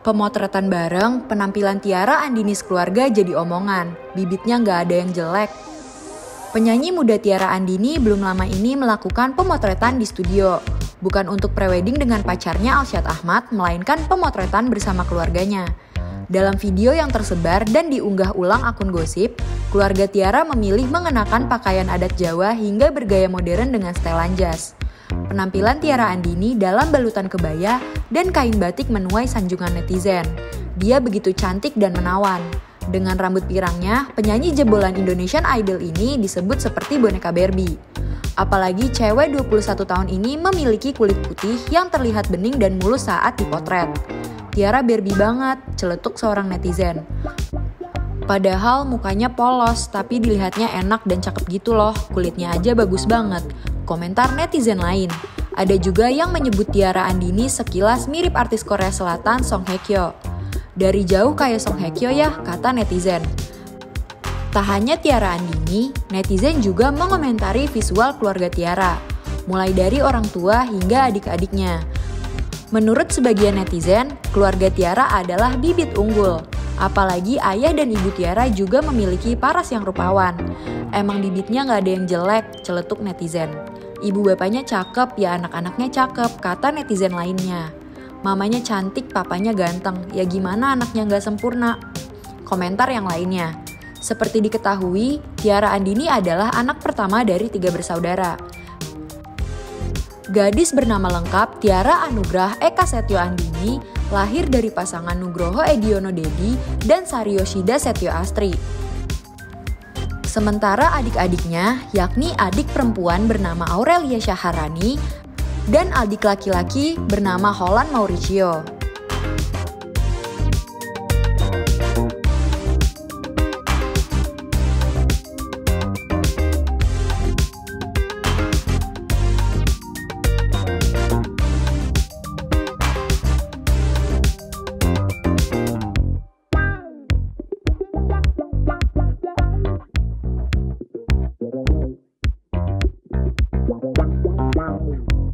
Pemotretan bareng, penampilan Tiara Andini keluarga jadi omongan. Bibitnya nggak ada yang jelek. Penyanyi muda Tiara Andini belum lama ini melakukan pemotretan di studio. Bukan untuk prewedding dengan pacarnya Alsyad Ahmad, melainkan pemotretan bersama keluarganya. Dalam video yang tersebar dan diunggah ulang akun gosip, keluarga Tiara memilih mengenakan pakaian adat Jawa hingga bergaya modern dengan setelan jas. Penampilan Tiara Andini dalam balutan kebaya dan kain batik menuai sanjungan netizen. Dia begitu cantik dan menawan. Dengan rambut pirangnya, penyanyi jebolan Indonesian Idol ini disebut seperti boneka Barbie. Apalagi cewek 21 tahun ini memiliki kulit putih yang terlihat bening dan mulus saat dipotret. Tiara Barbie banget, celetuk seorang netizen. Padahal mukanya polos, tapi dilihatnya enak dan cakep gitu loh. Kulitnya aja bagus banget komentar netizen lain. Ada juga yang menyebut Tiara Andini sekilas mirip artis Korea Selatan Song Hye Kyo. Dari jauh kayak Song Hye Kyo ya, kata netizen. Tak hanya Tiara Andini, netizen juga mengomentari visual keluarga Tiara, mulai dari orang tua hingga adik-adiknya. Menurut sebagian netizen, keluarga Tiara adalah bibit unggul. Apalagi ayah dan ibu Tiara juga memiliki paras yang rupawan. Emang bibitnya nggak ada yang jelek, celetuk netizen. Ibu bapaknya cakep, ya anak-anaknya cakep, kata netizen lainnya. Mamanya cantik, papanya ganteng, ya gimana anaknya nggak sempurna? Komentar yang lainnya. Seperti diketahui, Tiara Andini adalah anak pertama dari tiga bersaudara. Gadis bernama lengkap Tiara Anugrah Eka Setio Andini lahir dari pasangan Nugroho Ediono Dedi dan Saryoshida Setio Astri. Sementara adik-adiknya, yakni adik perempuan bernama Aurelia Syaharani dan adik laki-laki bernama Holland Mauricio. Wow.